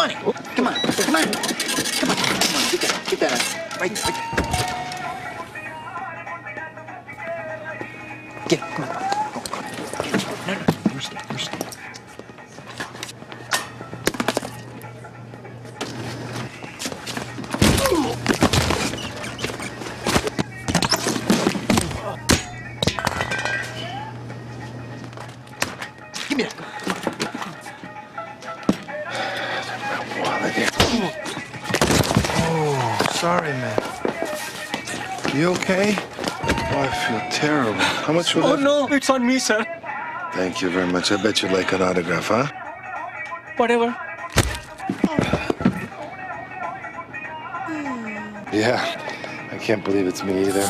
money. Come on, come on, come on, come on. Get that, get that. Right, right. Get it. Come on. Go, go. Get it. No, no. You stay. You stay. Give me that. Oh, sorry, man. You okay? Oh, I feel terrible. How much was Oh it? no, it's on me, sir. Thank you very much. I bet you'd like an autograph, huh? Whatever. Yeah. I can't believe it's me either.